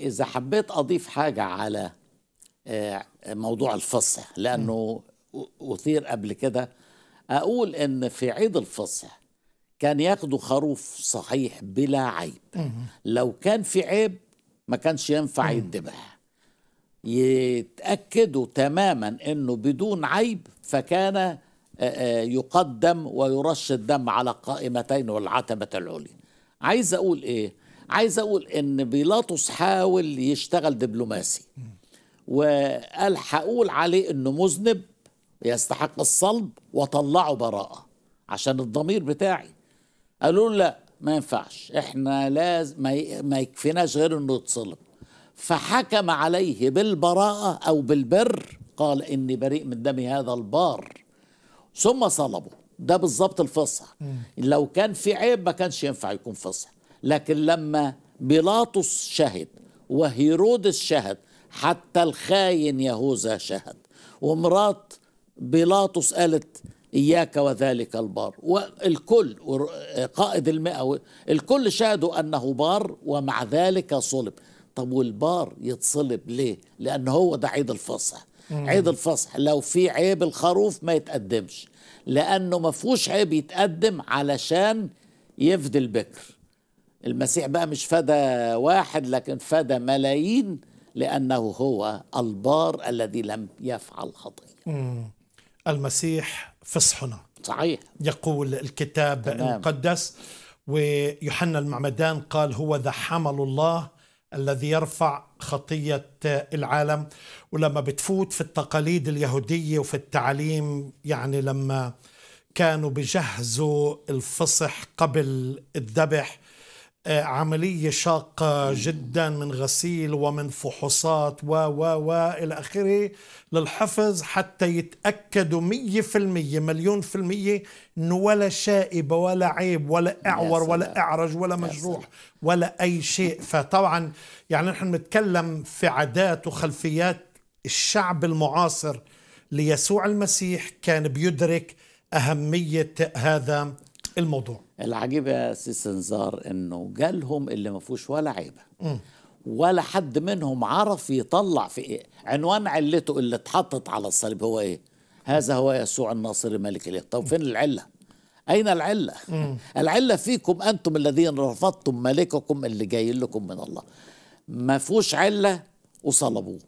إذا حبيت أضيف حاجة على آه، موضوع الفصح لأنه أثير قبل كده أقول إن في عيد الفصح كان ياخدوا خروف صحيح بلا عيب. لو كان في عيب ما كانش ينفع يتذبح يتأكدوا تماما إنه بدون عيب فكان آه، آه، يقدم ويرش الدم على قائمتين والعتبة العليا. عايز أقول إيه؟ عايز أقول إن بيلاطس حاول يشتغل دبلوماسي. وقال هقول عليه إنه مذنب يستحق الصلب وطلعه براءة عشان الضمير بتاعي. قالوا له لا ما ينفعش. إحنا لازم ما يكفيناش غير إنه يتصلب. فحكم عليه بالبراءة أو بالبر قال إني بريء من دم هذا البار. ثم صلبه. ده بالظبط الفصح. لو كان في عيب ما كانش ينفع يكون فصح. لكن لما بيلاطس شهد وهيرودس شهد حتى الخاين يهوذا شهد. ومرات بيلاطس قالت إياك وذلك البار. والكل قائد المئة الكل شهدوا أنه بار ومع ذلك صلب. طب والبار يتصلب ليه؟ لأن هو ده عيد الفصح. عيد الفصح لو في عيب الخروف ما يتقدمش. لأنه ما فيهوش عيب يتقدم علشان يفدي البكر. المسيح بقى مش فدى واحد لكن فدى ملايين لأنه هو البار الذي لم يفعل خطية المسيح فصحنا. صحيح. يقول الكتاب تمام. المقدس ويوحنا المعمدان قال هو ذا حمل الله الذي يرفع خطية العالم. ولما بتفوت في التقاليد اليهودية وفي التعليم يعني لما كانوا بيجهزوا الفصح قبل الذبح عملية شاقة جدا من غسيل ومن فحوصات و و و إلى آخره للحفظ حتى يتأكدوا مية في المية مليون في المية إنه ولا شائبة ولا عيب ولا أعور. ولا أعرج ولا مجروح ولا أي شيء. فطبعا يعني نحن بنتكلم في عادات وخلفيات الشعب المعاصر ليسوع المسيح كان بيدرك أهمية هذا الموضوع. العجيب يا سيس نزار إنه جالهم اللي ما فيهوش ولا عيبة. ولا حد منهم عرف يطلع في إيه. عنوان علته اللي اتحطت على الصليب هو إيه؟ هذا هو يسوع الناصري ملك الإله. طب فين العلة؟ أين العلة؟ العلة فيكم أنتم الذين رفضتم ملككم اللي جاي لكم من الله. ما فيهوش علة وصلبوه.